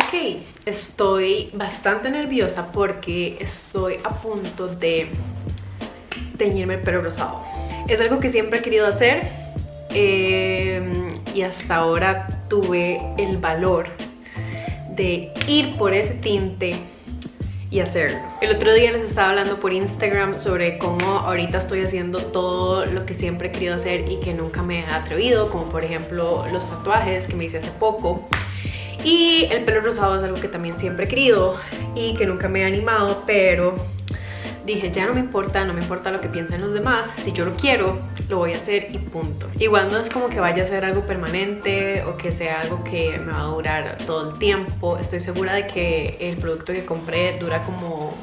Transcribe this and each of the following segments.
Ok, estoy bastante nerviosa porque estoy a punto de teñirme el pelo rosado. Es algo que siempre he querido hacer eh, y hasta ahora tuve el valor de ir por ese tinte y hacerlo. El otro día les estaba hablando por Instagram sobre cómo ahorita estoy haciendo todo lo que siempre he querido hacer y que nunca me he atrevido, como por ejemplo los tatuajes que me hice hace poco. Y el pelo rosado es algo que también siempre he querido y que nunca me he animado, pero dije ya no me importa, no me importa lo que piensen los demás, si yo lo quiero, lo voy a hacer y punto. Igual no es como que vaya a ser algo permanente o que sea algo que me va a durar todo el tiempo, estoy segura de que el producto que compré dura como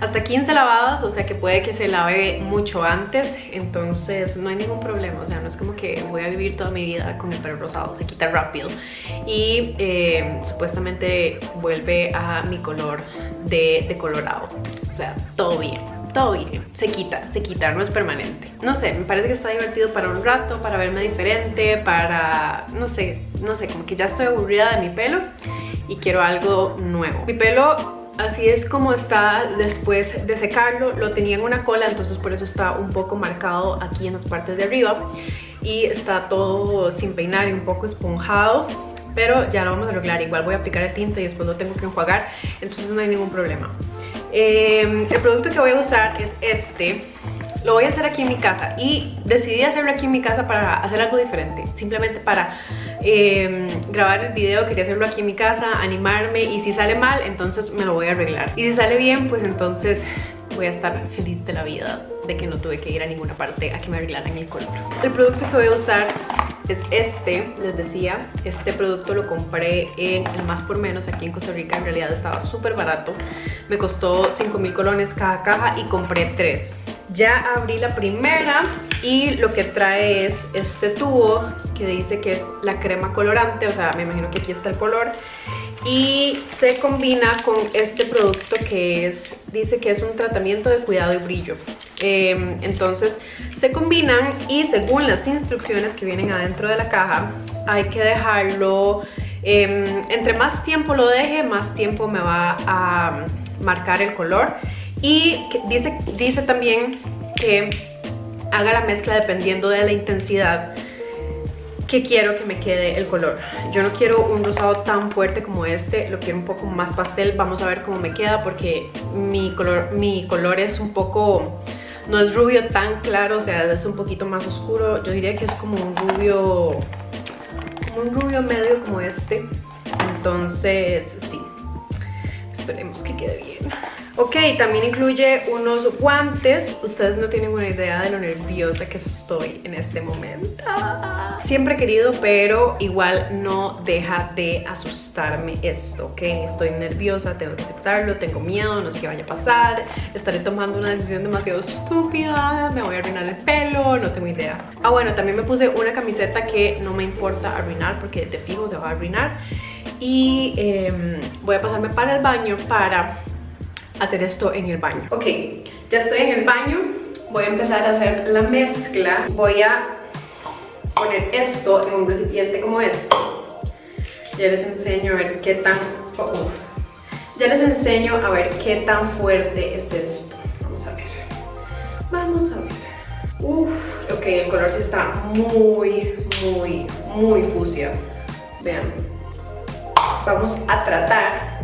hasta 15 lavadas, o sea que puede que se lave mucho antes, entonces no hay ningún problema, o sea, no es como que voy a vivir toda mi vida con el pelo rosado, se quita rápido y eh, supuestamente vuelve a mi color de, de colorado, o sea, todo bien todo bien, se quita, se quita, no es permanente. No sé, me parece que está divertido para un rato, para verme diferente, para, no sé, no sé, como que ya estoy aburrida de mi pelo y quiero algo nuevo. Mi pelo así es como está después de secarlo lo tenía en una cola entonces por eso está un poco marcado aquí en las partes de arriba. Y está todo sin peinar y un poco esponjado pero ya lo vamos a arreglar. Igual voy a aplicar el tinte y después lo tengo que enjuagar entonces no hay ningún problema. Eh, el producto que voy a usar es este lo voy a hacer aquí en mi casa y decidí hacerlo aquí en mi casa para hacer algo diferente, simplemente para em, grabar el video, quería hacerlo aquí en mi casa, animarme y si sale mal, entonces me lo voy a arreglar. Y si sale bien, pues entonces voy a estar feliz de la vida de que no tuve que ir a ninguna parte a que me arreglaran el color. El producto que voy a usar es este, les decía, este producto lo compré en el más por menos aquí en Costa Rica, en realidad estaba súper barato, me costó 5 mil colones cada caja y compré tres. Ya abrí la primera y lo que trae es este tubo que dice que es la crema colorante, o sea, me imagino que aquí está el color. Y se combina con este producto que es, dice que es un tratamiento de cuidado y brillo. Em, entonces se combinan y según las instrucciones que vienen adentro de la caja, hay que dejarlo, em, entre más tiempo lo deje, más tiempo me va a marcar el color y dice, dice también que haga la mezcla dependiendo de la intensidad que quiero que me quede el color. Yo no quiero un rosado tan fuerte como este, lo quiero un poco más pastel. Vamos a ver cómo me queda porque mi color, mi color es un poco, no es rubio tan claro, o sea, es un poquito más oscuro. Yo diría que es como un rubio, como un rubio medio como este. Entonces, sí, esperemos que quede bien. Ok, también incluye unos guantes. Ustedes no tienen una idea de lo nerviosa que estoy en este momento. Siempre he querido, pero igual no deja de asustarme esto, ok. Estoy nerviosa, tengo que aceptarlo, tengo miedo, no sé qué vaya a pasar. Estaré tomando una decisión demasiado estúpida, me voy a arruinar el pelo, no tengo idea. Ah, bueno, también me puse una camiseta que no me importa arruinar porque de fijo se va a arruinar. Y em, voy a pasarme para el baño para hacer esto en el baño. Ok, ya estoy en el baño, voy a empezar a hacer la mezcla. Voy a poner esto en un recipiente como este. Ya les enseño a ver qué tan... Oh, ya les enseño a ver qué tan fuerte es esto. Vamos a ver. Vamos a ver. Uf, ok, el color sí está muy, muy, muy fucsia. Vean. Vamos a tratar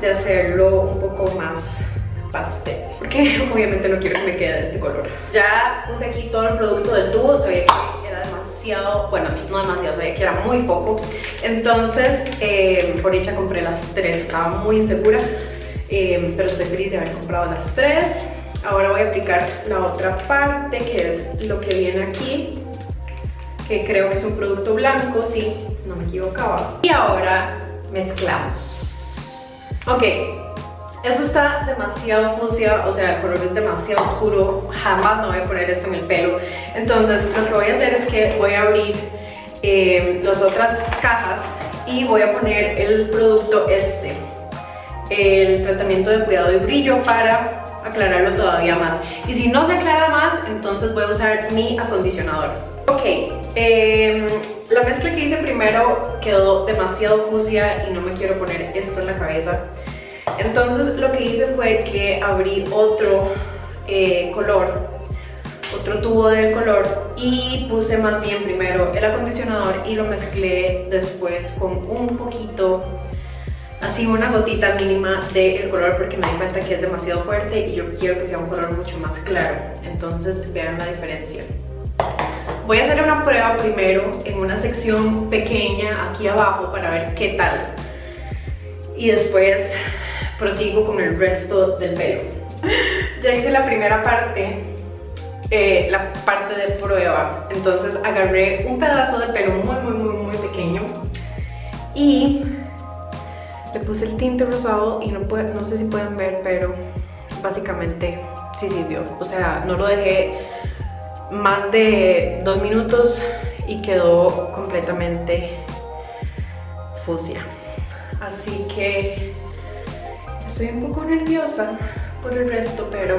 de hacerlo un poco más pastel. Porque obviamente no quiero que me quede de este color. Ya puse aquí todo el producto del tubo se veía que era demasiado bueno no demasiado, se veía que era muy poco. Entonces eh, por dicha compré las tres estaba muy insegura eh, pero estoy feliz de haber comprado las tres. Ahora voy a aplicar la otra parte que es lo que viene aquí que creo que es un producto blanco, sí, no me equivocaba. Y ahora mezclamos Ok, eso está demasiado fucsia, o sea, el color es demasiado oscuro, jamás me voy a poner esto en el pelo. Entonces, lo que voy a hacer es que voy a abrir eh, las otras cajas y voy a poner el producto este, el tratamiento de cuidado y brillo para aclararlo todavía más. Y si no se aclara más, entonces voy a usar mi acondicionador. Ok, eh, la mezcla que hice primero quedó demasiado fucsia y no me quiero poner esto en la cabeza. Entonces lo que hice fue que abrí otro eh, color, otro tubo del color y puse más bien primero el acondicionador y lo mezclé después con un poquito así una gotita mínima del color porque me di cuenta que es demasiado fuerte y yo quiero que sea un color mucho más claro entonces vean la diferencia voy a hacer una prueba primero en una sección pequeña aquí abajo para ver qué tal. Y después prosigo con el resto del pelo. Ya hice la primera parte eh, la parte de prueba. Entonces agarré un pedazo de pelo muy muy muy muy pequeño y le puse el tinte rosado y no, no sé si pueden ver, pero básicamente sí sirvió. O sea, no lo dejé más de dos minutos y quedó completamente fusia. Así que estoy un poco nerviosa por el resto, pero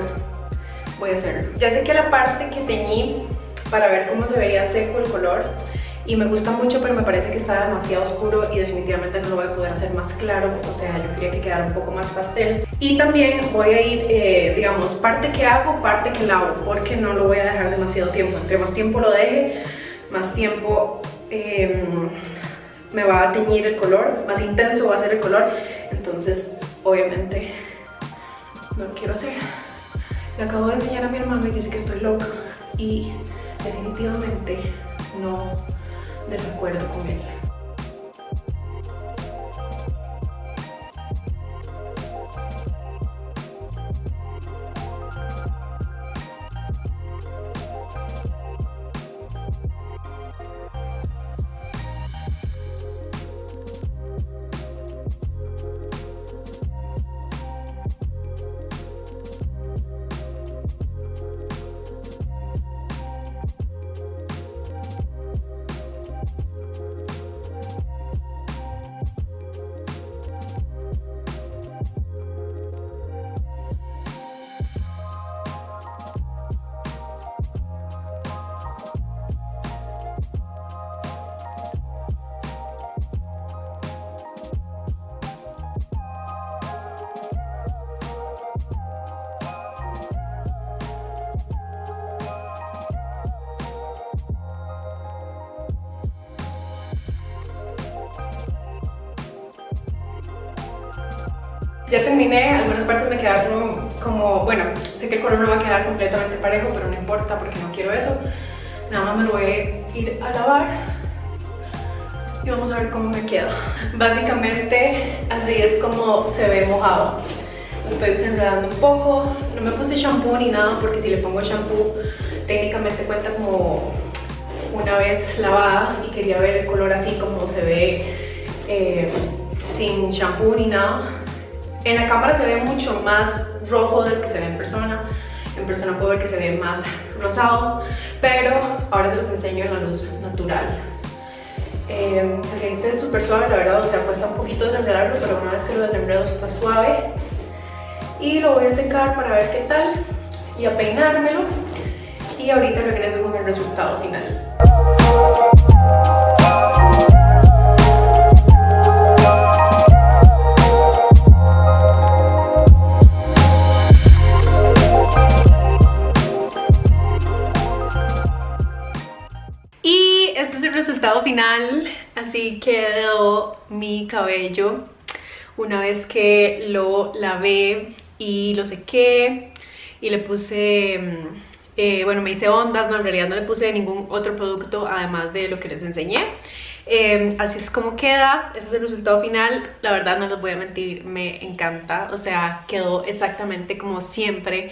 voy a hacerlo. Ya sé que la parte que teñí para ver cómo se veía seco el color y me gusta mucho pero me parece que está demasiado oscuro y definitivamente no lo voy a poder hacer más claro o sea yo quería que quedara un poco más pastel. Y también voy a ir eh, digamos parte que hago parte que lavo porque no lo voy a dejar demasiado tiempo. Entre más tiempo lo deje más tiempo em, me va a teñir el color más intenso va a ser el color. Entonces obviamente no lo quiero hacer. Le acabo de enseñar a mi hermano y dice que estoy loca. Y definitivamente no desacuerdo con él. Ya terminé, algunas partes me quedaron como, bueno, sé que el color no va a quedar completamente parejo, pero no importa porque no quiero eso. Nada más me lo voy a ir a lavar y vamos a ver cómo me queda. Básicamente así es como se ve mojado. Lo estoy desenredando un poco, no me puse shampoo ni nada porque si le pongo shampoo técnicamente cuenta como una vez lavada y quería ver el color así como se ve eh, sin shampoo ni nada en la cámara se ve mucho más rojo del que se ve en persona. En persona puedo ver que se ve más rosado, pero ahora se los enseño en la luz natural. Eh, se siente súper suave, la verdad, o sea, cuesta un poquito desenredarlo, pero una vez que lo desenredo está suave. Y lo voy a secar para ver qué tal y a peinármelo. Y ahorita regreso con el resultado final. Final así quedó mi cabello. Una vez que lo lavé y lo sequé y le puse, mm, eh, bueno me hice ondas, no en realidad no le puse ningún otro producto además de lo que les enseñé. Em, así es como queda, este es el resultado final, la verdad no les voy a mentir, me encanta, o sea quedó exactamente como siempre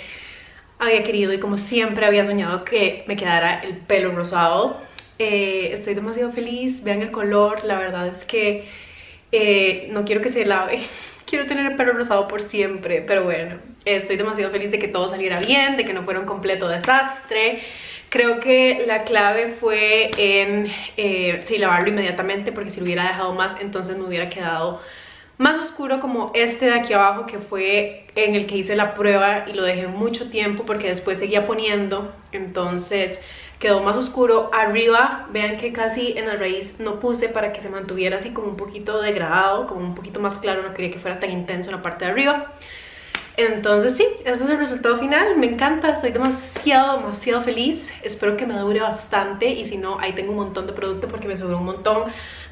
había querido y como siempre había soñado que me quedara el pelo rosado eh, estoy demasiado feliz, vean el color, la verdad es que eh, no quiero que se lave, quiero tener el pelo rosado por siempre, pero bueno, estoy demasiado feliz de que todo saliera bien, de que no fuera un completo desastre. Creo que la clave fue en eh, sí, lavarlo inmediatamente porque si lo hubiera dejado más entonces me hubiera quedado más oscuro como este de aquí abajo que fue en el que hice la prueba y lo dejé mucho tiempo porque después seguía poniendo entonces quedó más oscuro. Arriba vean que casi en la raíz no puse para que se mantuviera así como un poquito degradado como un poquito más claro no quería que fuera tan intenso en la parte de arriba. Entonces sí, ese es el resultado final, me encanta, estoy demasiado, demasiado feliz. Espero que me dure bastante y si no, ahí tengo un montón de producto porque me sobró un montón.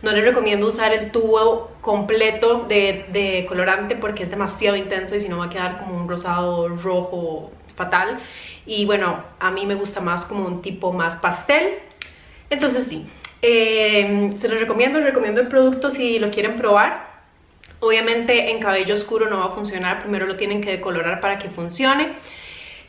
No les recomiendo usar el tubo completo de, de colorante porque es demasiado intenso y si no va a quedar como un rosado rojo fatal Y bueno, a mí me gusta más como un tipo más pastel Entonces sí, eh, se los recomiendo, recomiendo el producto si lo quieren probar Obviamente en cabello oscuro no va a funcionar, primero lo tienen que decolorar para que funcione.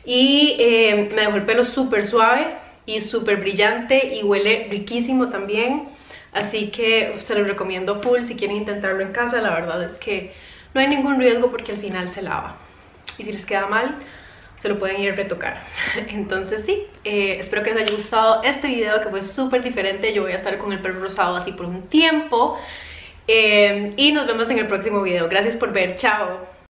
Y eh, me dejó el pelo súper suave y súper brillante y huele riquísimo también. Así que se lo recomiendo full si quieren intentarlo en casa. La verdad es que no hay ningún riesgo porque al final se lava. Y si les queda mal, se lo pueden ir a retocar. Entonces sí, eh, espero que les haya gustado este video que fue súper diferente. Yo voy a estar con el pelo rosado así por un tiempo. Em, y nos vemos en el próximo video. Gracias por ver. Chao.